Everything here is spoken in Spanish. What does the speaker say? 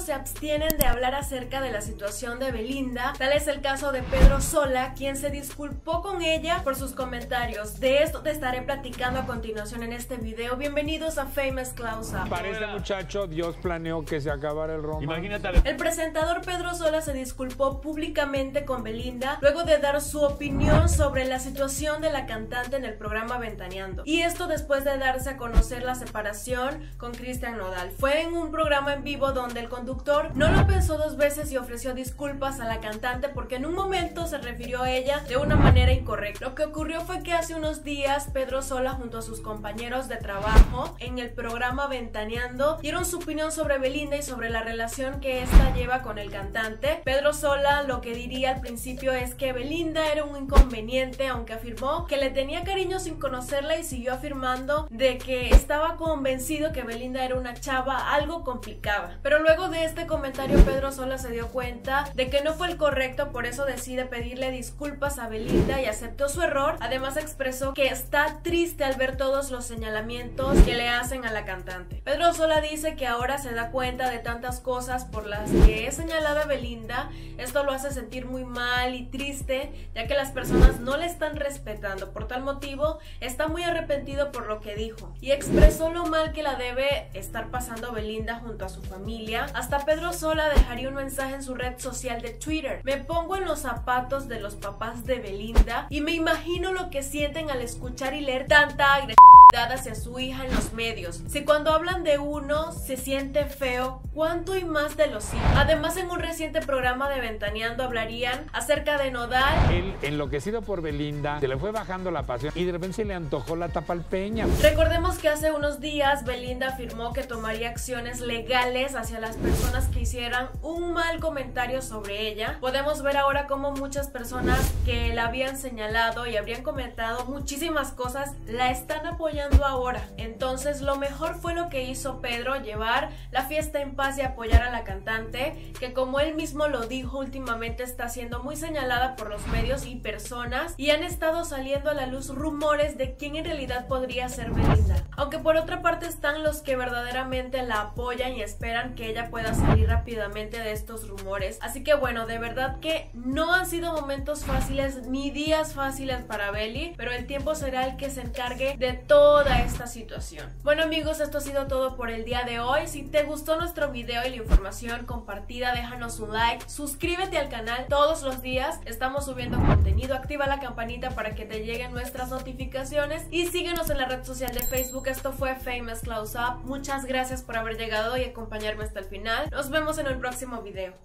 se abstienen de hablar acerca de la situación de Belinda. Tal es el caso de Pedro Sola, quien se disculpó con ella por sus comentarios. De esto te estaré platicando a continuación en este video. Bienvenidos a Famous Close Up. Para este muchacho, Dios planeó que se acabara el romance. Imagínate. El presentador Pedro Sola se disculpó públicamente con Belinda luego de dar su opinión sobre la situación de la cantante en el programa Ventaneando. Y esto después de darse a conocer la separación con Cristian Nodal. Fue en un programa en vivo donde el conductor no lo pensó dos veces y ofreció disculpas a la cantante porque en un momento se refirió a ella de una manera incorrecta. Lo que ocurrió fue que hace unos días Pedro Sola junto a sus compañeros de trabajo en el programa Ventaneando dieron su opinión sobre Belinda y sobre la relación que esta lleva con el cantante. Pedro Sola lo que diría al principio es que Belinda era un inconveniente, aunque afirmó que le tenía cariño sin conocerla y siguió afirmando de que estaba convencido que Belinda era una chava algo complicada. Pero luego de este comentario Pedro Sola se dio cuenta de que no fue el correcto, por eso decide pedirle disculpas a Belinda y aceptó su error. Además expresó que está triste al ver todos los señalamientos que le hacen a la cantante. Pedro Sola dice que ahora se da cuenta de tantas cosas por las que es señalada Belinda. Esto lo hace sentir muy mal y triste, ya que las personas no le están respetando. Por tal motivo, está muy arrepentido por lo que dijo y expresó lo mal que la debe estar pasando Belinda junto a su familia. Hasta Pedro Sola dejaría un mensaje en su red social de Twitter. Me pongo en los zapatos de los papás de Belinda y me imagino lo que sienten al escuchar y leer tanta agresividad hacia su hija en los medios. Si cuando hablan de uno se siente feo, ¿cuánto y más de los hijos? Además, en un reciente programa de Ventaneando hablarían acerca de Nodal. Él, enloquecido por Belinda, se le fue bajando la pasión y de repente se le antojó la tapalpeña. Recordemos que hace unos días Belinda afirmó que tomaría acciones legales hacia las personas que hicieran un mal comentario sobre ella. Podemos ver ahora cómo muchas personas que la habían señalado y habrían comentado muchísimas cosas la están apoyando ahora. Entonces lo mejor fue lo que hizo Pedro, llevar la fiesta en paz y apoyar a la cantante, que como él mismo lo dijo últimamente está siendo muy señalada por los medios y personas y han estado saliendo a la luz rumores de quién en realidad podría ser Belinda. Aunque por otra parte están los que verdaderamente la apoyan y esperan que ella pueda salir rápidamente de estos rumores. Así que bueno, de verdad que no han sido momentos fáciles ni días fáciles para Belly, pero el tiempo será el que se encargue de todo toda esta situación. Bueno amigos, esto ha sido todo por el día de hoy. Si te gustó nuestro video y la información compartida, déjanos un like, suscríbete al canal todos los días. Estamos subiendo contenido, activa la campanita para que te lleguen nuestras notificaciones y síguenos en la red social de Facebook. Esto fue Famous Close Up. Muchas gracias por haber llegado y acompañarme hasta el final. Nos vemos en el próximo video.